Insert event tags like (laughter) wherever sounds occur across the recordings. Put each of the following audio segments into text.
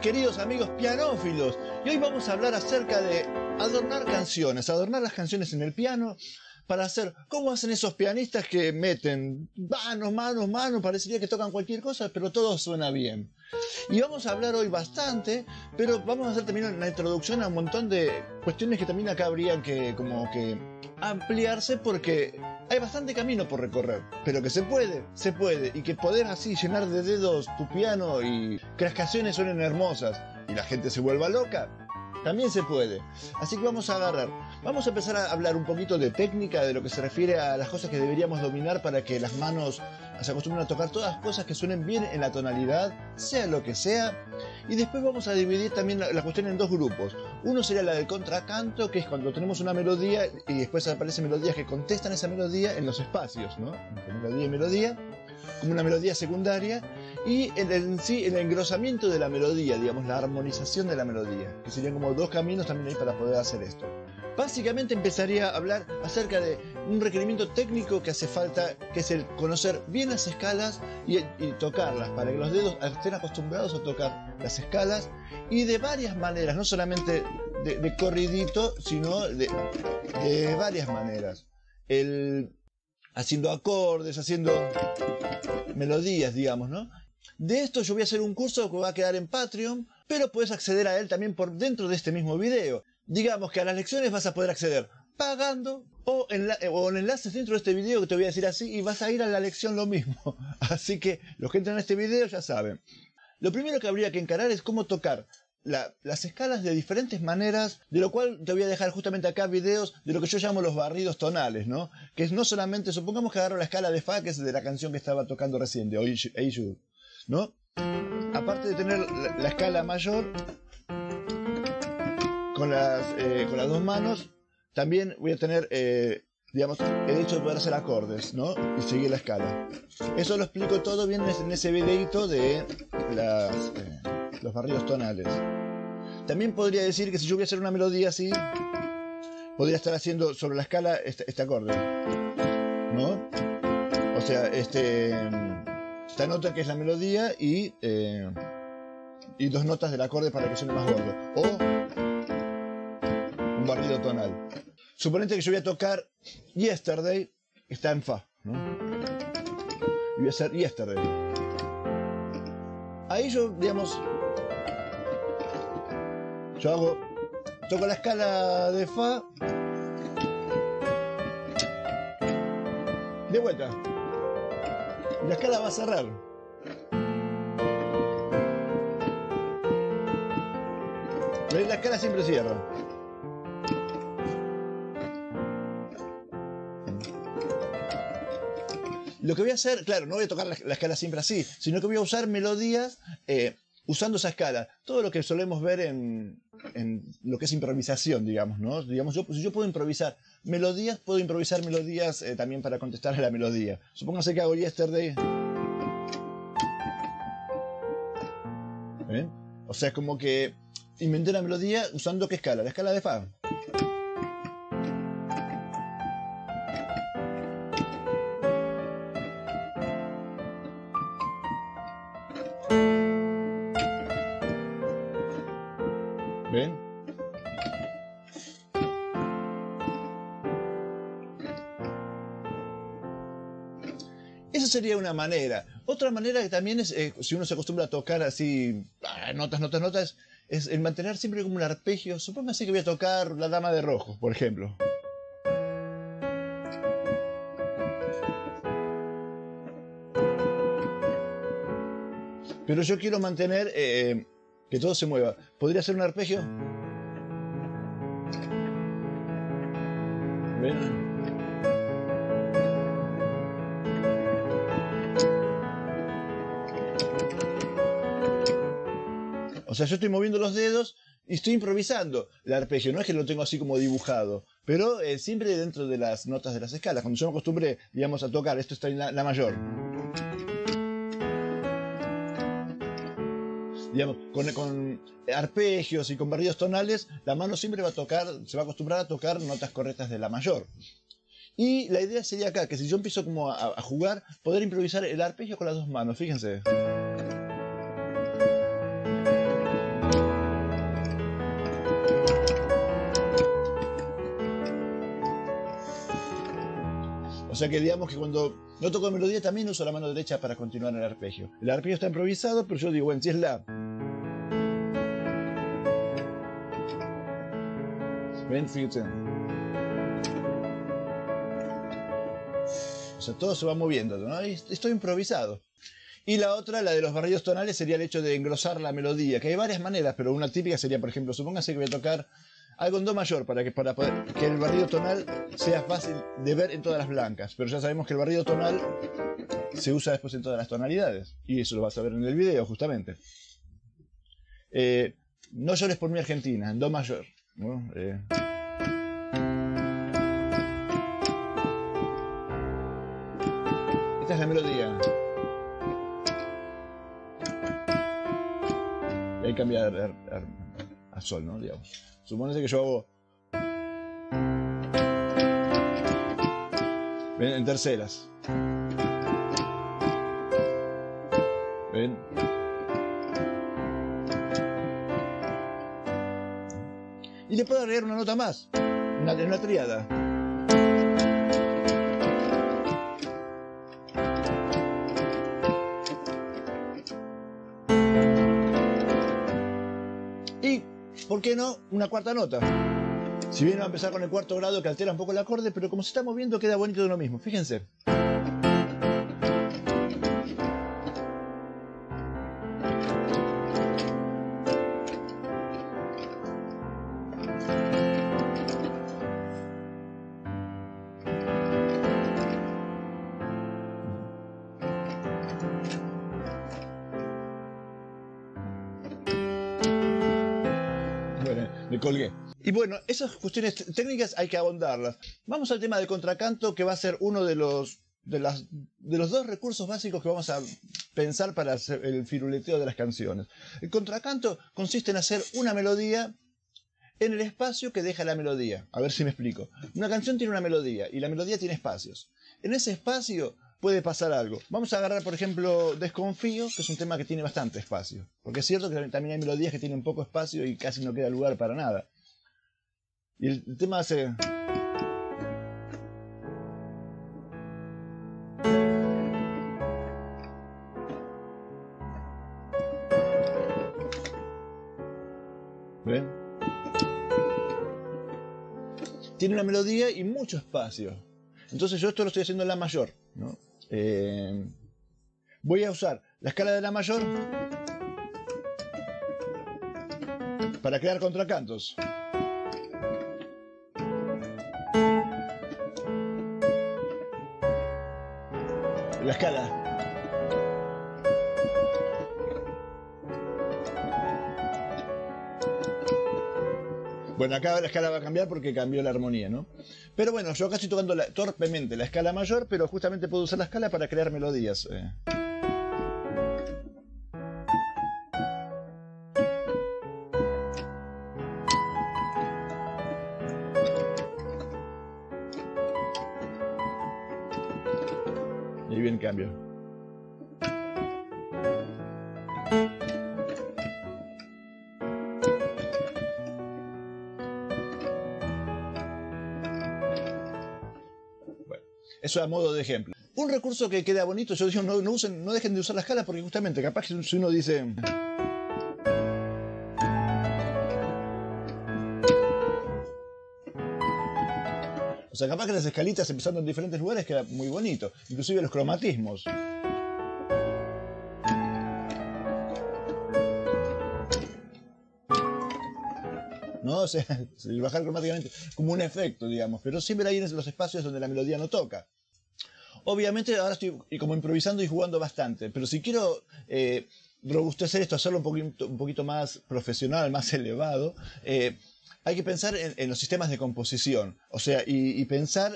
queridos amigos pianófilos. Y hoy vamos a hablar acerca de adornar canciones, adornar las canciones en el piano para hacer, ¿cómo hacen esos pianistas que meten manos, manos, manos? Parecería que tocan cualquier cosa, pero todo suena bien. Y vamos a hablar hoy bastante, pero vamos a hacer también una introducción a un montón de cuestiones que también acá habrían que como que ampliarse porque hay bastante camino por recorrer, pero que se puede, se puede, y que poder así llenar de dedos tu piano y que las canciones suenen hermosas y la gente se vuelva loca, también se puede. Así que vamos a agarrar. Vamos a empezar a hablar un poquito de técnica, de lo que se refiere a las cosas que deberíamos dominar para que las manos se acostumbren a tocar todas las cosas que suenen bien en la tonalidad, sea lo que sea. Y después vamos a dividir también la, cuestión en dos grupos. Uno sería la del contracanto, que es cuando tenemos una melodía y después aparecen melodías que contestan esa melodía en los espacios, ¿no? melodía y melodía como una melodía secundaria, y en, sí el engrosamiento de la melodía, digamos, la armonización de la melodía, que serían como dos caminos también para poder hacer esto. Básicamente empezaría a hablar acerca de un requerimiento técnico que hace falta, que es el conocer bien las escalas y, tocarlas, para que los dedos estén acostumbrados a tocar las escalas y de varias maneras, no solamente de, corridito, sino de, de varias maneras. Haciendo acordes, haciendo melodías, digamos, ¿no? De esto yo voy a hacer un curso que va a quedar en Patreon, pero puedes acceder a él también por dentro de este mismo video. Digamos que a las lecciones vas a poder acceder pagando o, o en enlaces dentro de este video que te voy a decir así y vas a ir a la lección lo mismo. (laughs) Así que los que entran en este video ya saben. Lo primero que habría que encarar es cómo tocar las escalas de diferentes maneras, de lo cual te voy a dejar justamente acá videos de lo que yo llamo los barridos tonales, ¿no? Que es no solamente, supongamos que agarro la escala de Fa, que es de la canción que estaba tocando recién, de Eiju, ¿no? Aparte de tener la, escala mayor, con las, eh, con las dos manos, también voy a tener, eh, digamos, el hecho de poder hacer acordes, ¿no? Y seguir la escala. Eso lo explico todo bien en ese videito de las... Eh, los barridos tonales. También podría decir que si yo voy a hacer una melodía así, podría estar haciendo sobre la escala este, este acorde. ¿No? O sea, este, esta nota que es la melodía y, eh, y dos notas del acorde para que suene más gordo. O un barrido tonal. Suponete que yo voy a tocar Yesterday, está en Fa. ¿no? Y voy a hacer Yesterday. Ahí yo, digamos, yo hago, toco la escala de Fa. De vuelta. La escala va a cerrar. La escala siempre cierra. Lo que voy a hacer, claro, no voy a tocar la, escala siempre así, sino que voy a usar melodías eh, usando esa escala. Todo lo que solemos ver en, en lo que es improvisación, digamos, ¿no? Digamos, yo, si yo puedo improvisar melodías, puedo improvisar melodías eh, también para contestar a la melodía. Supóngase que hago Yesterday. ¿Eh? O sea, es como que inventé una melodía usando qué escala? La escala de Fa. Esa sería una manera. Otra manera que también es, eh, si uno se acostumbra a tocar así, ah, notas, notas, notas, es el mantener siempre como un arpegio. Supóngase que voy a tocar La Dama de Rojo, por ejemplo. Pero yo quiero mantener eh, que todo se mueva. ¿Podría ser un arpegio? ¿Ven? Sea, yo estoy moviendo los dedos y estoy improvisando el arpegio. No es que lo tengo así como dibujado, pero eh, siempre dentro de las notas de las escalas. Cuando yo me acostumbré, digamos, a tocar, esto está en la mayor. digamos, con, arpegios y con barridos tonales, la mano siempre va a tocar, se va a acostumbrar a tocar notas correctas de la mayor. Y la idea sería acá, que si yo empiezo como a, jugar, poder improvisar el arpegio con las dos manos, fíjense. Sea que digamos que cuando no toco melodía también uso la mano derecha para continuar el arpegio. El arpegio está improvisado, pero yo digo, bueno, si es la... ¿Ven? O sea, todo se va moviendo, ¿no? Estoy improvisado. Y la otra, la de los barridos tonales, sería el hecho de engrosar la melodía, que hay varias maneras, pero una típica sería, por ejemplo, supóngase que voy a tocar algo en do mayor para que, para poder, que el barrido tonal sea fácil de ver en todas las blancas. Pero ya sabemos que el barrido tonal se usa después en todas las tonalidades. Y eso lo vas a ver en el video, justamente. Eh, no llores por mi Argentina, en do mayor. Eh, esta es la melodía. Y ahí cambia a, sol, ¿no? Digamos. Supónese que yo hago. ¿Ven? En terceras. ¿Ven? Y le puedo agregar una nota más, una, una triada. ¿Por qué no una cuarta nota? Si bien va a empezar con el cuarto grado que altera un poco el acorde, pero como se está moviendo queda bonito de lo mismo. Fíjense. Colgué. Y bueno, esas cuestiones técnicas hay que ahondarlas. Vamos al tema del contracanto, que va a ser uno de los, de, las, de los dos recursos básicos que vamos a pensar para el firuleteo de las canciones. El contracanto consiste en hacer una melodía en el espacio que deja la melodía. A ver si me explico. Una canción tiene una melodía y la melodía tiene espacios. En ese espacio puede pasar algo. Vamos a agarrar, por ejemplo, Desconfío, que es un tema que tiene bastante espacio. Porque es cierto que también hay melodías que tienen poco espacio y casi no queda lugar para nada. Y el, tema hace... ¿Ven? Tiene una melodía y mucho espacio. Entonces yo esto lo estoy haciendo en la mayor, ¿no? Eh, voy a usar la escala de la mayor para crear contracantos. La escala. Bueno, acá la escala va a cambiar porque cambió la armonía, ¿no? Pero bueno, yo acá estoy tocando torpemente la escala mayor, pero justamente puedo usar la escala para crear melodías. Eh. Y el cambio. Eso a modo de ejemplo. Un recurso que queda bonito, yo digo, no, usen, no dejen de usar las escala porque justamente capaz que si uno dice... O sea, capaz que las escalitas empezando en diferentes lugares queda muy bonito. Inclusive los cromatismos. ¿no? O sea, (laughs) bajar cromáticamente como un efecto, digamos, pero siempre hay en los espacios donde la melodía no toca. Obviamente ahora estoy como improvisando y jugando bastante, pero si quiero eh, robustecer esto, hacerlo un poquito, un poquito más profesional, más (laughs) elevado, eh, hay que pensar en, los sistemas de composición, o sea, y, pensar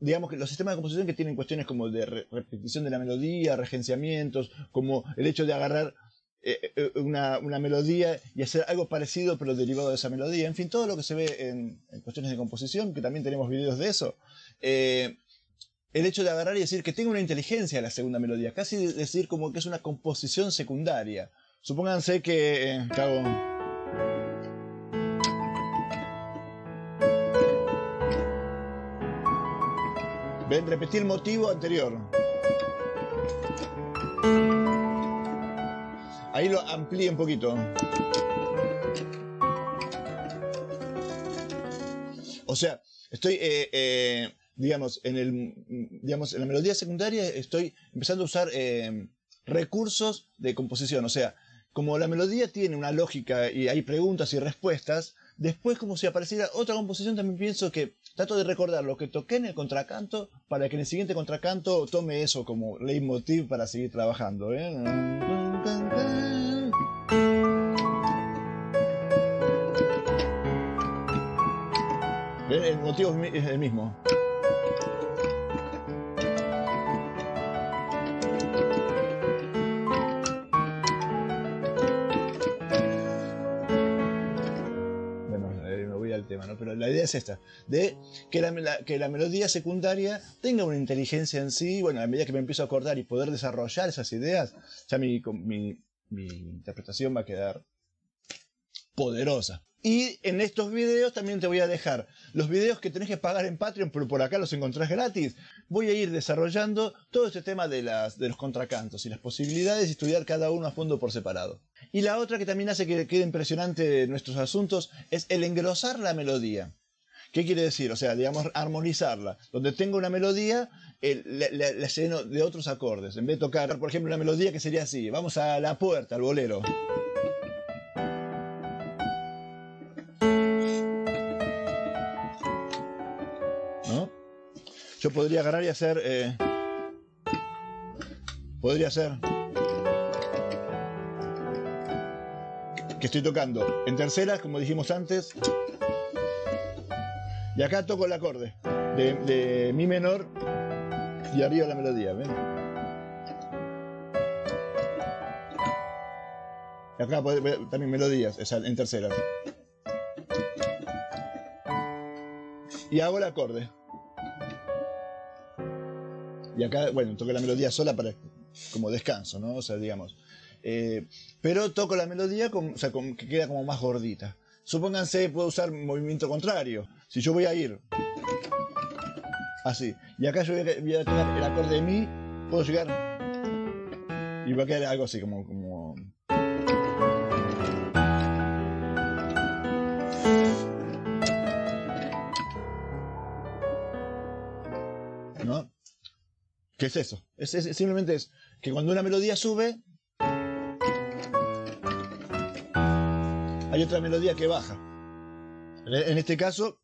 digamos que los sistemas de composición que tienen cuestiones como de repetición de la melodía, regenciamientos, como el hecho de agarrar eh, eh, una, melodía y hacer algo parecido pero derivado de esa melodía. En fin, todo lo que se ve en, cuestiones de composición, que también tenemos videos de eso. El hecho de agarrar y decir que tenga una inteligencia la segunda melodía, casi decir como que es una composición secundaria. Supónganse que... Ven, repetí el motivo anterior. Ahí lo amplíe un poquito. O sea, estoy, eh, eh, digamos, en el, digamos, en la melodía secundaria estoy empezando a usar eh, recursos de composición. O sea, como la melodía tiene una lógica y hay preguntas y respuestas, después como si apareciera otra composición también pienso que trato de recordar lo que toqué en el contracanto para que en el siguiente contracanto tome eso como leitmotiv para seguir trabajando. El motivo es el mismo. Tema, ¿no? Pero la idea es esta, de que la, que la melodía secundaria tenga una inteligencia en sí, bueno, a medida que me empiezo a acordar y poder desarrollar esas ideas, ya mi, mi, mi interpretación va a quedar poderosa. Y en estos videos también te voy a dejar los videos que tenés que pagar en Patreon, pero por acá los encontrás gratis. Voy a ir desarrollando todo este tema de, las, de los contracantos y las posibilidades de estudiar cada uno a fondo por separado. Y la otra que también hace que quede impresionante nuestros asuntos es el engrosar la melodía. ¿Qué quiere decir? O sea, digamos, armonizarla. Donde tengo una melodía, la, la lleno de otros acordes. En vez de tocar, por ejemplo, una melodía que sería así. Vamos a la puerta, al bolero. Yo podría agarrar y hacer... Eh, podría hacer... Que estoy tocando en tercera, como dijimos antes. Y acá toco el acorde de, mi menor y arriba la melodía. ¿ven? Y acá también melodías, en tercera. Y hago el acorde. Y acá, bueno, toco la melodía sola para como descanso, ¿no? O sea, digamos. Eh, pero toco la melodía o sea, que queda como más gordita. Supónganse, puedo usar movimiento contrario. Si yo voy a ir así, y acá yo voy a, tocar el acorde de mi, puedo llegar y va a quedar algo así como ¿Qué es eso? Es, simplemente es que cuando una melodía sube, hay otra melodía que baja. En este caso,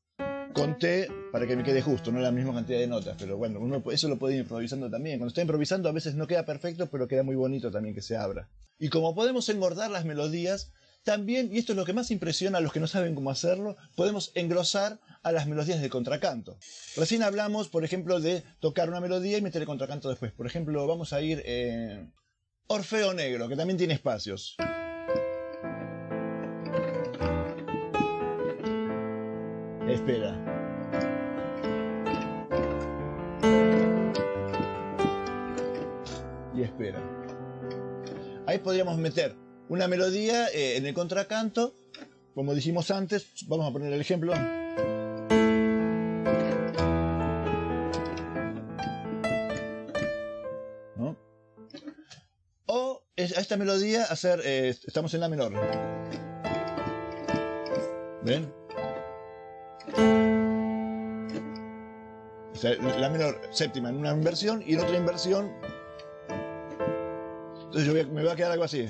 conté para que me quede justo, no la misma cantidad de notas, pero bueno, uno eso lo puede ir improvisando también. Cuando está improvisando a veces no queda perfecto, pero queda muy bonito también que se abra. Y como podemos engordar las melodías, también, y esto es lo que más impresiona a los que no saben cómo hacerlo, podemos engrosar a las melodías de contracanto. Recién hablamos, por ejemplo, de tocar una melodía y meter el contracanto después. Por ejemplo, vamos a ir eh, Orfeo Negro, que también tiene espacios. Espera. Y espera. Ahí podríamos meter una melodía eh, en el contracanto, como dijimos antes, vamos a poner el ejemplo. O a esta melodía hacer, eh, estamos en la menor. ¿Ven? la menor séptima en una inversión y en otra inversión. Entonces yo me va a quedar algo así.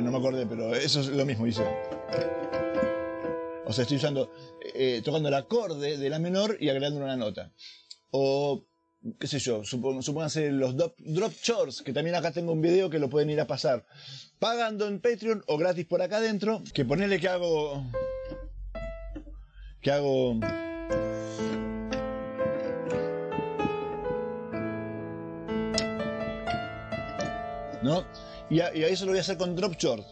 No me acordé, pero eso es lo mismo, dice. O sea, estoy usando, eh, tocando el acorde de la menor y agregando una nota. O, qué sé yo, supónganse los drop, drop que también acá tengo un video que lo pueden ir a pasar. Pagando en Patreon o gratis por acá adentro, que ponerle que hago... Que hago... ¿No? Y a, eso lo voy a hacer con drop short.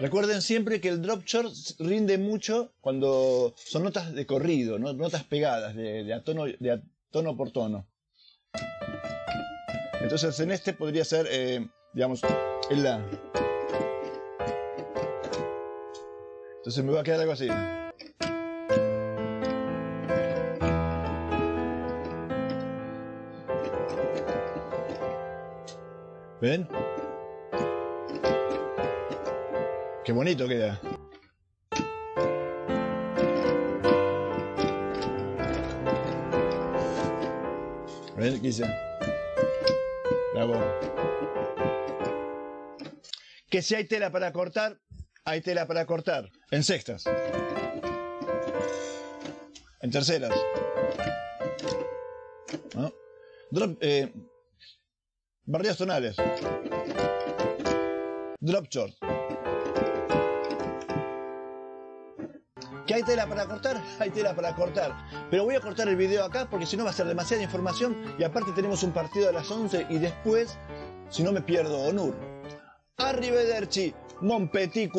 Recuerden siempre que el drop short rinde mucho cuando son notas de corrido, notas pegadas, de, a tono, de tono por tono. Entonces en este podría ser, eh, digamos, en la... Entonces me va a quedar algo así. Qué bonito queda. ¿Ven? ¿Qué hice? Bravo. Que si hay tela para cortar, hay tela para cortar. En sextas. En terceras. ¿No? Eh, barridas tonales. Drop short. ¿Que hay tela para cortar? Hay tela para cortar. Pero voy a cortar el video acá porque si no va a ser demasiada información y aparte tenemos un partido a las 11 y después, si no me pierdo, Onur. Arrivederci, mon petit.